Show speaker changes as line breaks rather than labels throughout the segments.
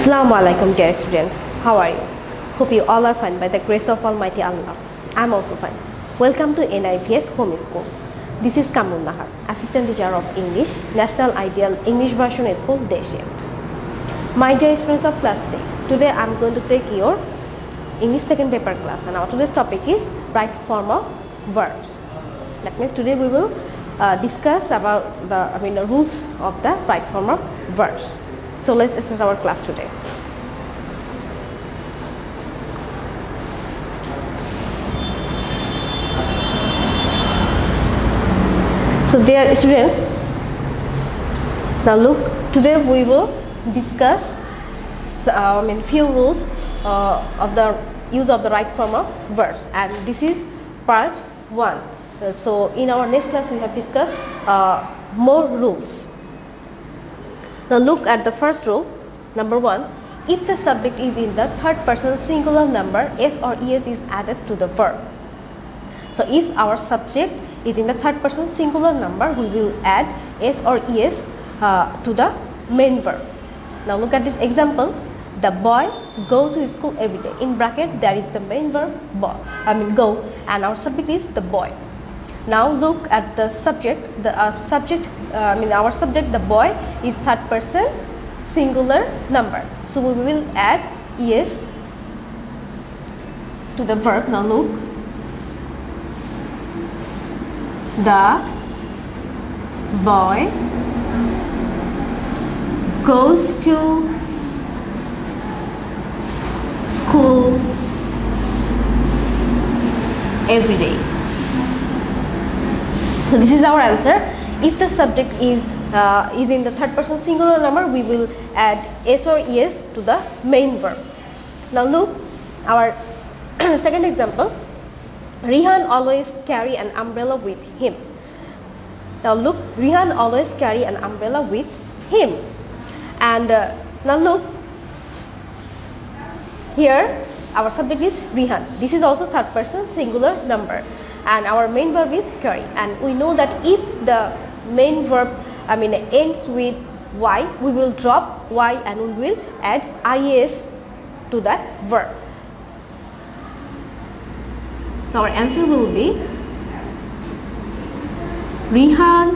Assalamu alaikum dear students. How are you? Hope you all are fine by the grace of Almighty Allah. I'm also fine. Welcome to NIEVS Home School. This is Kamrun Naher, Assistant Teacher of English, National Ideal English Version School, Deshient. My dear students of class 6, today I'm going to take your English second paper class and our today's topic is right form of verbs. That means today we will uh, discuss about the I mean the rules of the right form of verbs. So let's start our class today. So dear students, now look today we will discuss uh, I mean few rules uh, of the use of the right form of verbs and this is part 1. Uh, so in our next class we have discussed uh, more rules. Now look at the first rule, number 1. If the subject is in the third person singular number, s or es is added to the verb. So if our subject is in the third person singular number, we will add s or es uh, to the main verb. Now look at this example. The boy go to school every day. In bracket there is the main verb boy. I mean go and our subject is the boy. Now look at the subject. The uh, subject uh, I mean our subject the boy is third person singular number. So we will add es to the verb. Now look the boy goes to school every day. So this is our answer. If the subject is uh, is in the third person singular number, we will add s or es to the main verb. Now look our second example. Rihan always carry an umbrella with him. Now look, Rihan always carry an umbrella with him. And uh, now look, here our subject is Rihan. This is also third person singular number. And our main verb is carry. And we know that if the main verb, I mean ends with y, we will drop y and we will add is to that verb. So our answer will be Rihan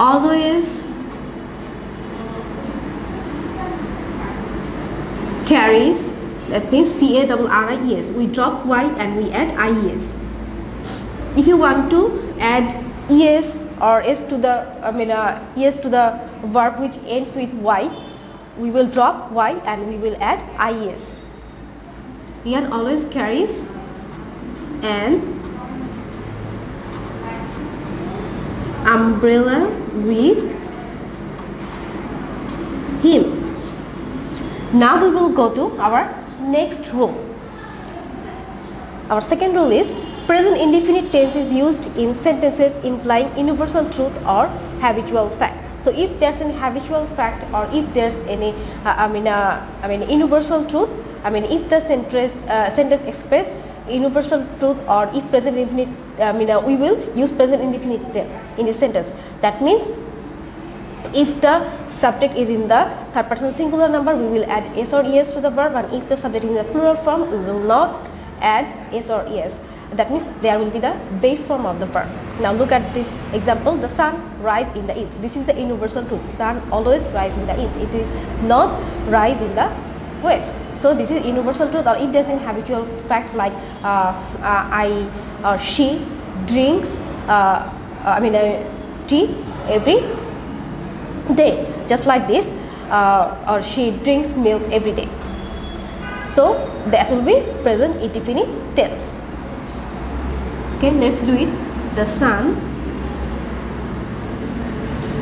always carries that means C A double R I E S. We drop Y and we add I E S. If you want to add ES or S to the I mean uh, ES to the verb which ends with Y we will drop Y and we will add IES Rihan always carries an umbrella with him. Now we will go to our next rule. Our second rule is present indefinite tense is used in sentences implying universal truth or habitual fact. So if there's an habitual fact or if there's any, uh, I mean, uh, I mean universal truth, I mean if the sentence, uh, sentence express universal truth or if present indefinite, I mean uh, we will use present indefinite tense in the sentence. That means if the subject is in the third person singular number, we will add s or es to the verb and if the subject is in the plural form, we will not add s or es. That means there will be the base form of the verb. Now look at this example, the sun rise in the east. This is the universal truth. Sun always rise in the east. It is not rise in the west. So this is universal truth or there's an habitual fact like uh, uh, I or she drinks uh, I mean tea every day just like this uh, or she drinks milk every day. So that will be present indefinite tense. Okay, let's do it. The sun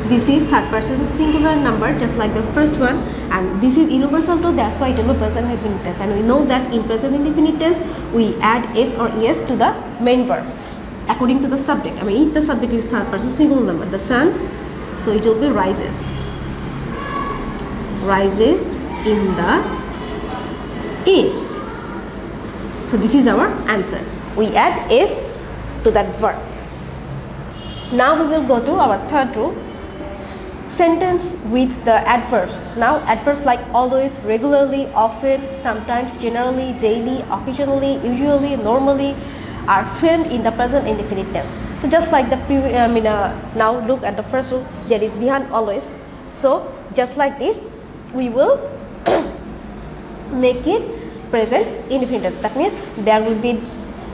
this is third person singular number just like the first one and this is universal too that's why it will be present indefinite tense and we know that in present indefinite tense we add s or es to the main verb according to the subject i mean if the subject is third person singular number the sun so it will be rises. Rises in the east. So this is our answer. We add is to that verb. Now we will go to our third rule. Sentence with the adverbs. Now adverbs like always, regularly, often, sometimes, generally, daily, occasionally, usually, normally are framed in the present indefinite tense. So just like the previous, I mean uh, now look at the first rule there is Rihan always. So just like this we will make it present indefinite. That means there will be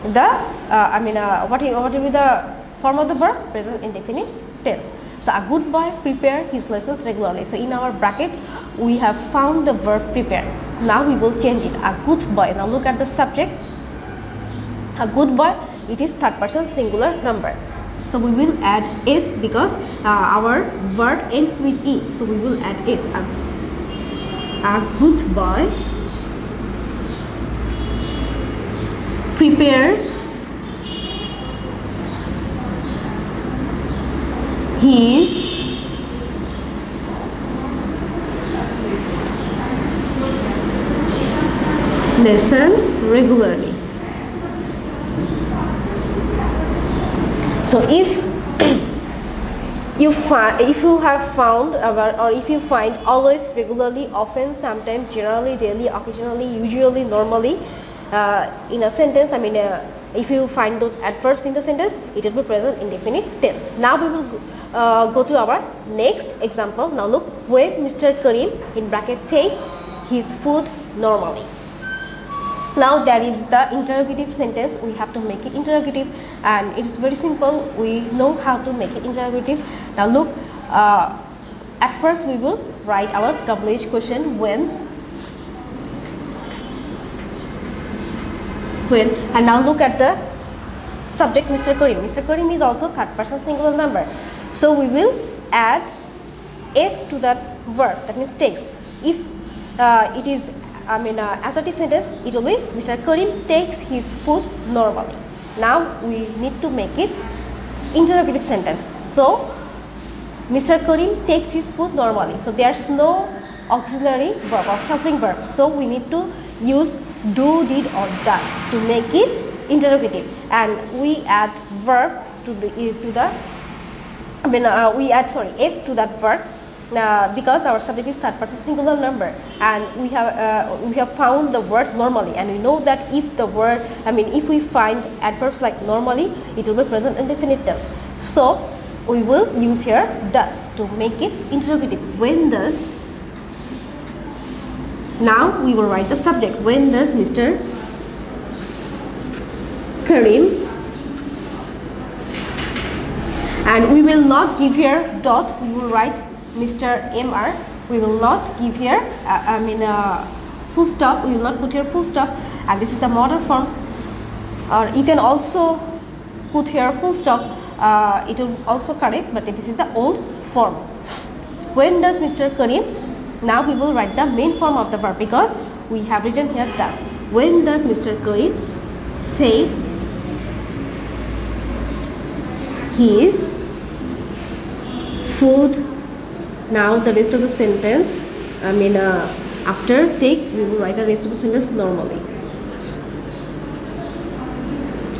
the uh, I mean uh, what, what will be the form of the verb present indefinite tense. So a good boy prepare his lessons regularly. So in our bracket we have found the verb prepare. Now we will change it. A good boy. Now look at the subject. A good boy it is third person singular number. So we will add s because uh, our verb ends with e. So we will add s. A, a good boy prepares his lessons regularly. So if you if you have found or if you find always regularly often sometimes generally daily occasionally usually normally uh, in a sentence i mean uh, if you find those adverbs in the sentence it will be present indefinite tense. Now we will go, uh, go to our next example. Now look where mr karim in bracket take his food normally now there is the interrogative sentence we have to make it interrogative and it is very simple we know how to make it interrogative now look uh, at first we will write our WH question when when and now look at the subject Mr. Karim. Mr. Karim is also third person singular number. So we will add s to that verb that means takes. If uh, it is I mean uh, assertive sentence it will be Mr. Karim takes his food normally. Now we need to make it interrogative sentence. So Mr. Karim takes his food normally. So there's no auxiliary verb or helping verb. So we need to use do, did or does to make it interrogative and we add verb to the to the I mean uh, we add sorry s to that verb uh, because our subject is third person singular number and we have uh, we have found the word normally and we know that if the word I mean if we find adverbs like normally it will be present indefinite tense so we will use here does to make it interrogative when does now we will write the subject. When does Mr. Karim and we will not give here dot, we will write Mr. MR. We will not give here, uh, I mean uh, full stop, we will not put here full stop and this is the modern form or you can also put here full stop, uh, it will also correct but this is the old form. When does Mr. Karim now we will write the main form of the verb because we have written here does. When does Mr. Karim take his food? Now the rest of the sentence, I mean uh, after take we will write the rest of the sentence normally.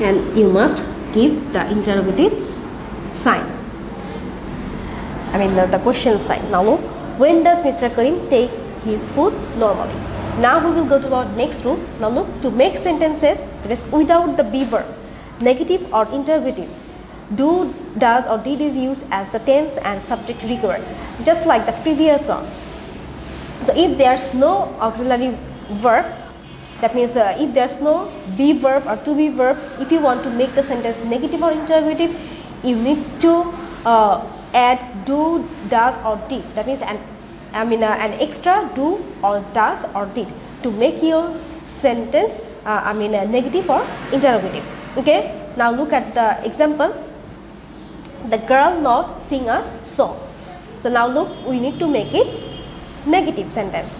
And you must give the interrogative sign. I mean the, the question sign. Now look. When does Mr. Karim take his food normally? Now we will go to our next rule. Now look, to make sentences that is without the be verb, negative or interrogative, do, does or did is used as the tense and subject required, just like the previous one. So if there's no auxiliary verb, that means uh, if there's no be verb or to be verb, if you want to make the sentence negative or interrogative, you need to uh, add do, does or did. That means an, I mean uh, an extra do or does or did to make your sentence uh, I mean uh, negative or interrogative. Okay. Now look at the example. The girl not sing a song. So now look we need to make it negative sentence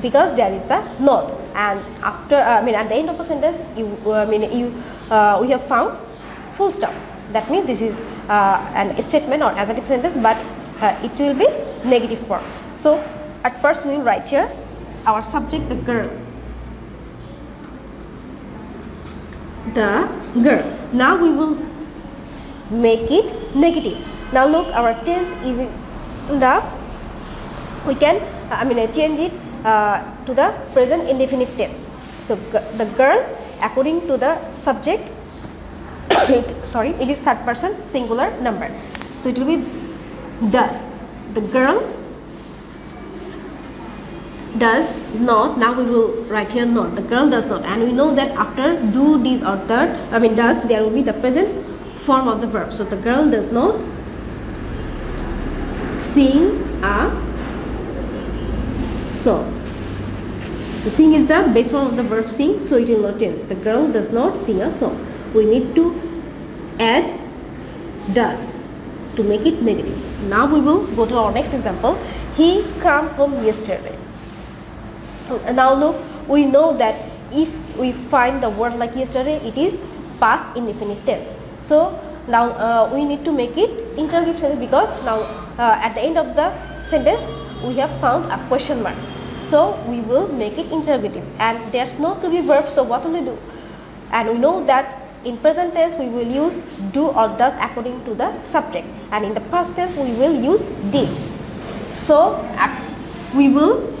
because there is the not and after uh, I mean at the end of the sentence you uh, I mean you uh, we have found full stop that means this is uh, an statement or assertive sentence but uh, it will be negative form. So at first we will write here our subject the girl. The girl. Now we will make it negative. Now look our tense is in the we can uh, I mean uh, change it uh, to the present indefinite tense. So the girl according to the subject it, sorry it is third person singular number. So it will be does the girl does not now we will write here not the girl does not and we know that after do this or that I mean does there will be the present form of the verb. So the girl does not sing a song. The sing is the base form of the verb sing so it will not change the girl does not sing a song. We need to add does to make it negative. Now we will go to our next example. He come home yesterday. Oh, now look we know that if we find the word like yesterday it is past indefinite tense so now uh, we need to make it interrogative sentence because now uh, at the end of the sentence we have found a question mark. So we will make it interrogative. And there's no to be verb so what will we do? And we know that in present tense we will use do or does according to the subject. And in the past tense we will use did. So we will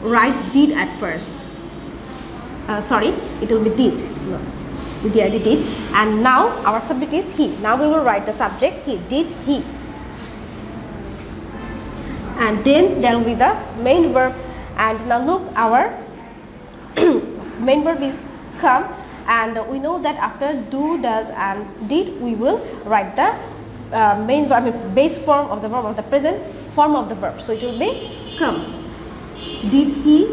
write did at first. Uh, sorry, it will be did. No, the idea did. And now our subject is he. Now we will write the subject he. Did he. And then there will be the main verb. And now look, our main verb is come. And we know that after do, does, and did, we will write the uh, main verb, I mean base form of the verb, of the present form of the verb. So it will be come. Did he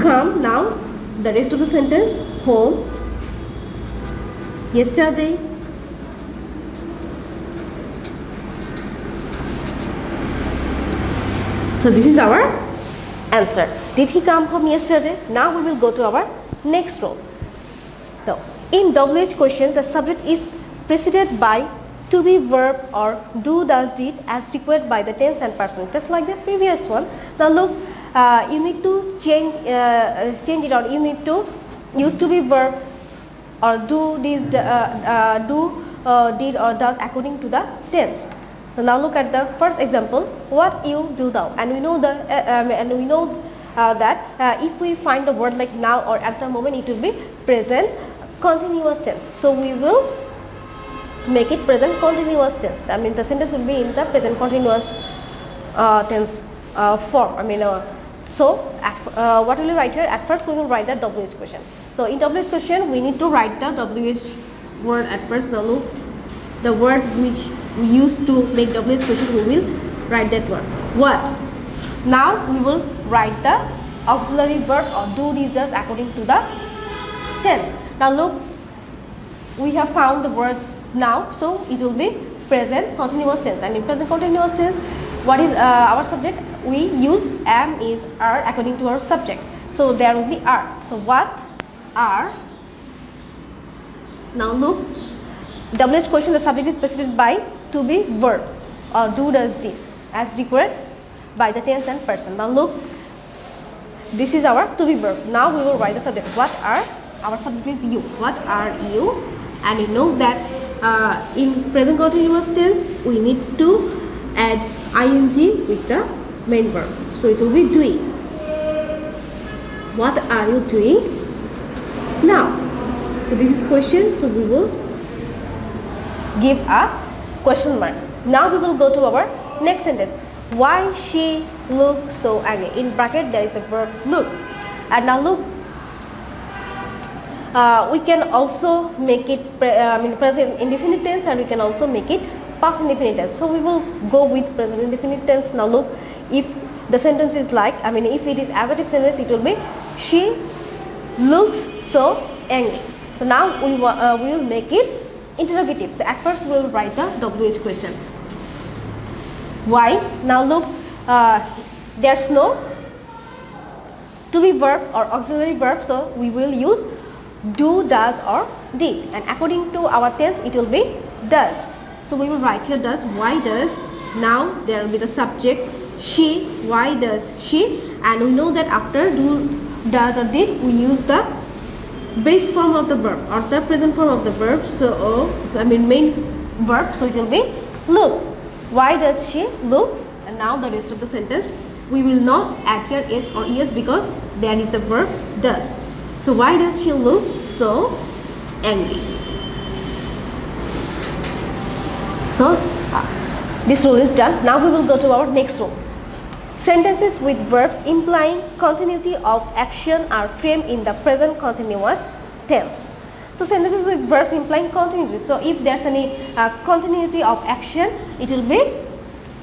come now? The rest of the sentence home yesterday. So this is our answer. Did he come home yesterday? Now we will go to our next role. So in WH question the subject is preceded by to be verb or do does did as required by the tense and person just like the previous one now look uh, you need to change uh, change it or you need to use to be verb or do this uh, uh, do uh, did or does according to the tense so now look at the first example what you do now and we know the um, and we know that if we find the word like now or at the moment it will be present continuous tense so we will make it present continuous tense. I mean the sentence will be in the present continuous uh, tense uh, form. I mean uh, so at, uh, what will you write here? At first we will write the WH question. So in WH question we need to write the WH word at first. Now look the word which we use to make WH question we will write that word. What? Now we will write the auxiliary verb or do this just according to the tense. Now look we have found the word now so it will be present continuous tense and in present continuous tense what is uh, our subject we use am is are according to our subject so there will be are so what are now look WH question the subject is preceded by to be verb or do does did as required by the tense and person. Now look this is our to be verb. Now we will write the subject. What are our subject is you. What are you? And you know that uh, in present continuous tense we need to add ing with the main verb. So it will be doing. What are you doing now so this is question so we will give a question mark now we will go to our next sentence why she look so angry in bracket there is the verb look and now look uh, we can also make it uh, I mean present indefinite tense and we can also make it past indefinite tense. So we will go with present indefinite tense. Now look, if the sentence is like, I mean if it is adjective sentence, it will be she looks so angry. So now we, uh, we will make it interrogative. So at first we will write the WH question. Why? Now look, uh, there's no to be verb or auxiliary verb, so we will use do, does or did and according to our tense it will be does. So we will write here does, why does, now there will be the subject she, why does she and we know that after do, does or did we use the base form of the verb or the present form of the verb so oh, I mean main verb so it will be look. Why does she look? And now the rest of the sentence we will not add here s or es because there is the verb does. So why does she look so angry? So uh, this rule is done. Now we will go to our next rule sentences with verbs implying continuity of action are framed in the present continuous tense so sentences with verbs implying continuity. So if there's any uh, continuity of action, it will be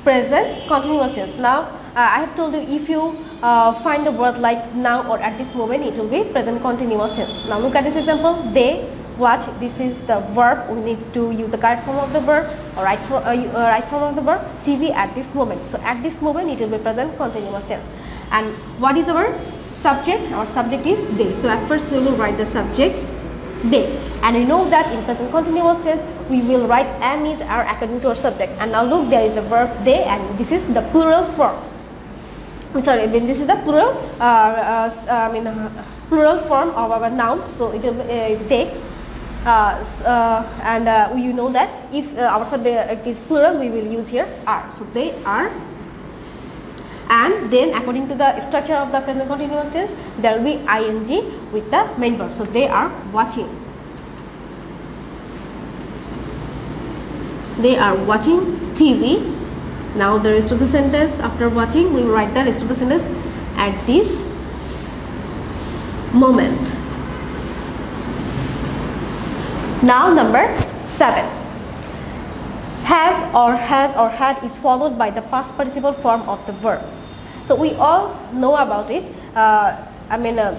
present continuous tense. Now uh, I have told you if you uh, find the word like now or at this moment, it will be present continuous tense. Now look at this example. They watch. This is the verb. We need to use the correct form of the verb or right, uh, right form of the verb. TV at this moment. So at this moment, it will be present continuous tense. And what is our subject? Our subject is they. So at first we will write the subject they and we know that in present continuous tense we will write am is are according to our subject and now look there is the verb they and this is the plural form sorry when this is the plural uh, uh, I mean uh, plural form of our noun so it will uh, they Uh, uh, and uh, you know that if our subject is plural we will use here are. So they are. And then according to the structure of the present continuous tense there will be ing with the main verb. So they are watching. They are watching TV now the rest of the sentence after watching we will write the rest of the sentence at this moment now number 7 have or has or had is followed by the past participle form of the verb so we all know about it. Uh, I mean, uh,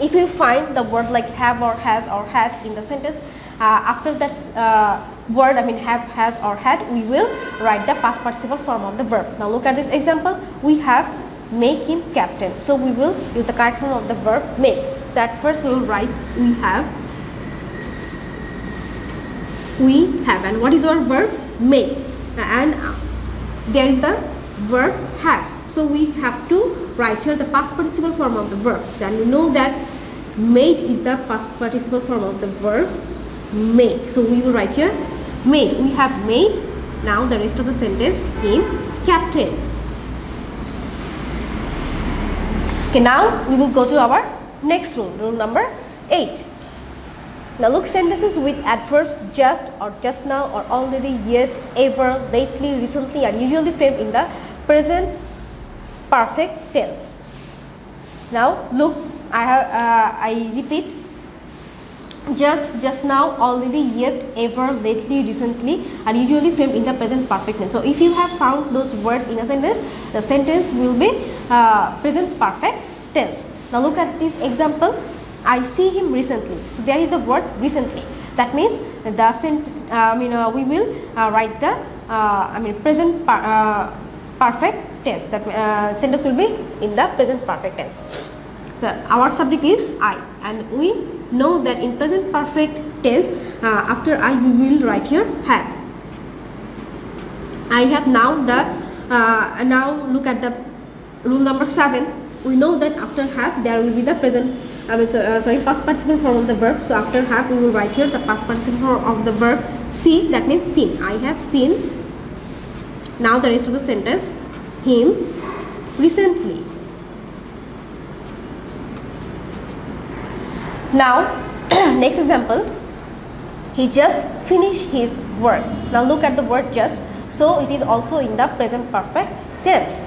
if you find the word like have or has or had in the sentence, uh, after that uh, word, I mean have, has or had, we will write the past participle form of the verb. Now look at this example. We have make him captain. So we will use the correct form of the verb make. So at first we will write we have we have and what is our verb make and uh, there is the verb have. So we have to write here the past participle form of the verb. And we know that made is the past participle form of the verb make. So we will write here made. We have made. Now the rest of the sentence in captain. Okay, now we will go to our next rule, rule number 8. Now look sentences with adverbs just or just now or already, yet, ever, lately, recently are usually framed in the present perfect tense. Now look, I have uh, I repeat. Just just now already yet ever lately recently are usually framed in the present perfect tense. So if you have found those words in a sentence the sentence will be uh, present perfect tense. Now look at this example i see him recently so there is the word recently that means the sent uh, i mean uh, we will uh, write the uh, i mean present uh, perfect tense. That uh, sentence will be in the present perfect tense. So, our subject is I and we know that in present perfect tense after I we will write here have. I have now the now look at the rule number 7 we know that after have there will be the present I mean, so, uh, sorry past participle form of the verb so after have we will write here the past participle form of the verb see that means seen I have seen now the rest of the sentence, him recently. Now, next example, he just finished his work. Now look at the word just. So it is also in the present perfect tense.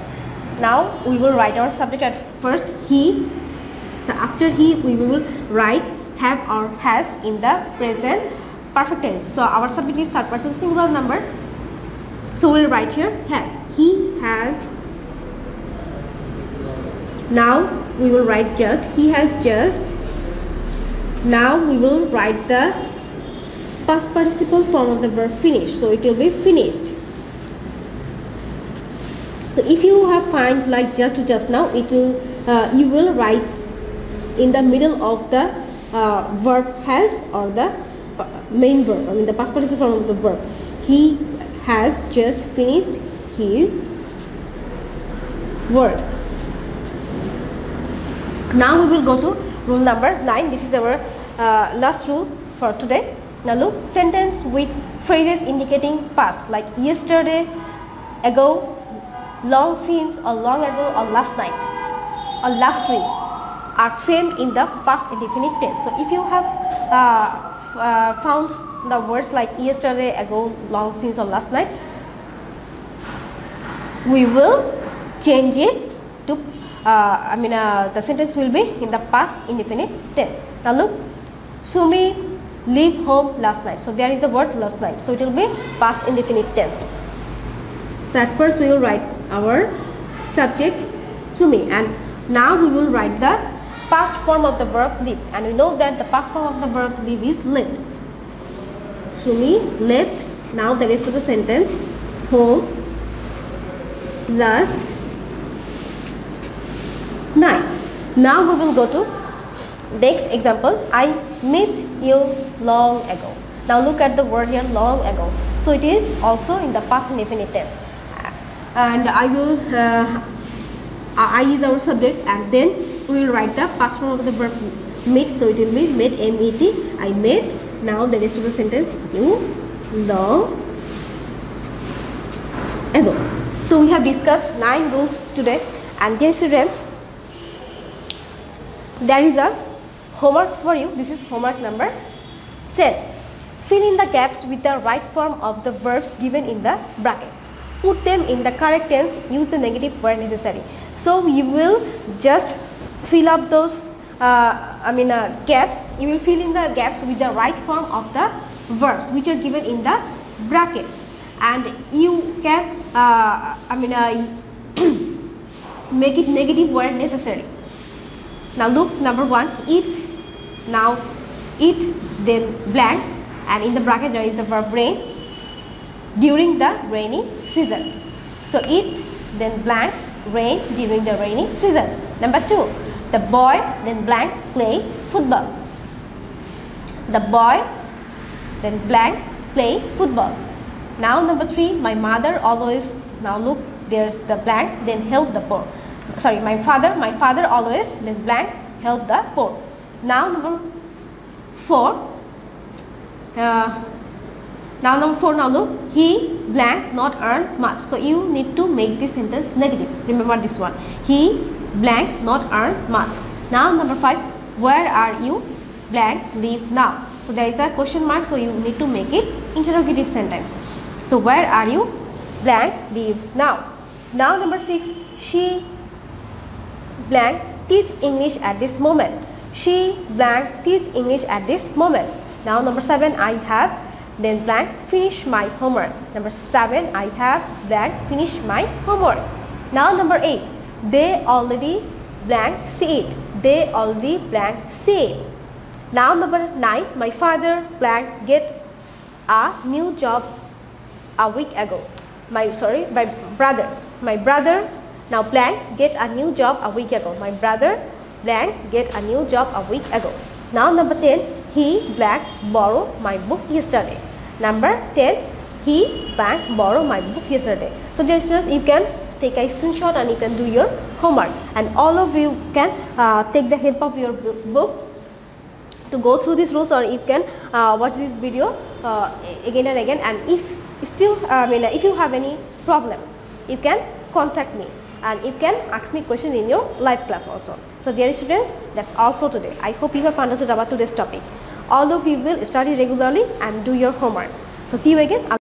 Now we will write our subject at first he. So after he we will write have or has in the present perfect tense. So our subject is third person singular number so we'll write here has. He has. Now we will write just. He has just. Now we will write the past participle form of the verb finish. So it will be finished. So if you have find like just just now, it will uh, you will write in the middle of the uh, verb has or the uh, main verb. I mean the past participle form of the verb. He has just finished his work. Now we will go to rule number 9. This is our uh, last rule for today. Now look, sentence with phrases indicating past like yesterday, ago, long since or long ago or last night or last week are framed in the past indefinite tense. So if you have uh, uh, found the words like yesterday, ago, long since or last night, we will change it to, uh, I mean uh, the sentence will be in the past indefinite tense. Now look, Sumi leave home last night. So there is the word last night. So it will be past indefinite tense. So at first we will write our subject Sumi and now we will write the past form of the verb live and we know that the past form of the verb live is lived. Sumi left. Now the rest of the sentence home last night. Now we will go to next example. I met you long ago. Now look at the word here long ago. So it is also in the past indefinite tense. And I will, uh, I is our subject and then we will write the past form of the verb meet. So it will be met, M-E-T, I met. Now the rest of the sentence, you long ago. So we have discussed nine rules today and dear students, there is a homework for you. This is homework number 10. Fill in the gaps with the right form of the verbs given in the bracket. Put them in the correct tense, use the negative where necessary. So you will just fill up those uh, I mean uh, gaps, you will fill in the gaps with the right form of the verbs which are given in the brackets and you can uh, I mean uh, make it negative where necessary. Now look number one eat now eat then blank and in the bracket there is the verb rain during the rainy season. So eat then blank rain during the rainy season. Number two the boy then blank play football. The boy then blank play football. Now number three, my mother always, now look, there's the blank, then help the poor. Sorry, my father, my father always, then blank, help the poor. Now number four, uh, now number four, now look, he blank not earn much. So you need to make this sentence negative. Remember this one. He blank not earn much. Now number five, where are you blank live now. So there is a question mark. So you need to make it interrogative sentence. So where are you blank live now. Now number six, she blank teach English at this moment. She blank teach English at this moment. Now number seven, I have then blank finish my homework. Number seven, I have blank finish my homework. Now number eight, they already blank see it. They already blank see it. Now number nine, my father blank get a new job a week ago. My sorry, my brother, my brother now blank get a new job a week ago. My brother blank get a new job a week ago. Now number ten, he blank borrow my book yesterday. Number ten, he blank borrow my book yesterday. So dear students, you can take a screenshot and you can do your homework and all of you can uh, take the help of your book to go through these rules or you can uh, watch this video uh, again and again and if still I mean if you have any problem you can contact me and you can ask me question in your live class also. So dear students that's all for today. I hope you have understood about today's topic. All of you will study regularly and do your homework. So see you again.